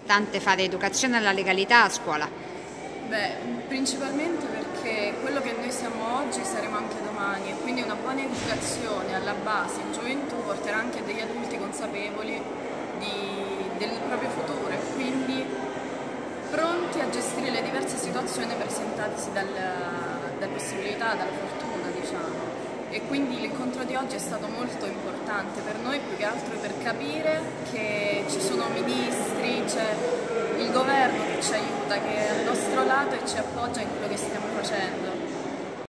importante fare educazione alla legalità a scuola? Beh, principalmente perché quello che noi siamo oggi saremo anche domani e quindi una buona educazione alla base in gioventù porterà anche degli adulti consapevoli di, del proprio futuro e quindi pronti a gestire le diverse situazioni presentatesi dal, dalla possibilità, dalla fortuna diciamo e quindi l'incontro di oggi è stato molto importante per noi più che altro per capire che ci aiuta, che è al nostro lato e ci appoggia in quello che stiamo facendo.